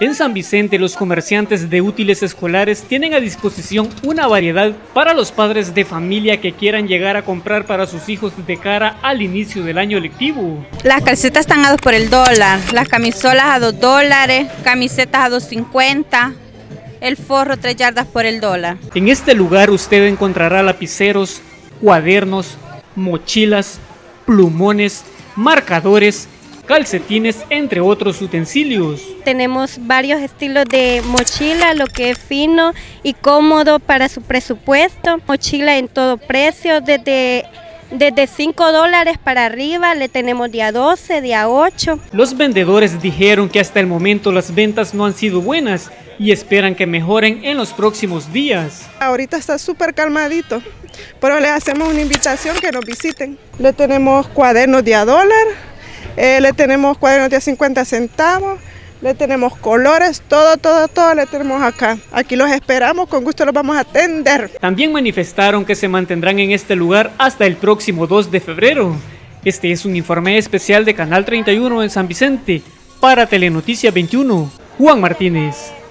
En San Vicente, los comerciantes de útiles escolares tienen a disposición una variedad para los padres de familia que quieran llegar a comprar para sus hijos de cara al inicio del año lectivo. Las calcetas están a 2 por el dólar, las camisolas a 2 dólares, camisetas a 2.50, el forro 3 yardas por el dólar. En este lugar usted encontrará lapiceros, cuadernos, mochilas, plumones, marcadores, calcetines, entre otros utensilios. Tenemos varios estilos de mochila, lo que es fino y cómodo para su presupuesto. Mochila en todo precio, desde desde 5 dólares para arriba le tenemos día 12, día 8. Los vendedores dijeron que hasta el momento las ventas no han sido buenas y esperan que mejoren en los próximos días. Ahorita está súper calmadito, pero le hacemos una invitación que nos visiten. Le tenemos cuadernos de a dólar, eh, le tenemos cuadernos de 50 centavos, le tenemos colores, todo, todo, todo le tenemos acá. Aquí los esperamos, con gusto los vamos a atender. También manifestaron que se mantendrán en este lugar hasta el próximo 2 de febrero. Este es un informe especial de Canal 31 en San Vicente. Para Telenoticia 21, Juan Martínez.